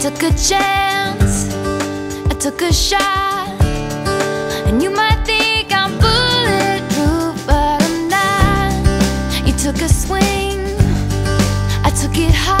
took a chance, I took a shot, and you might think I'm bulletproof, but I'm not. You took a swing, I took it high.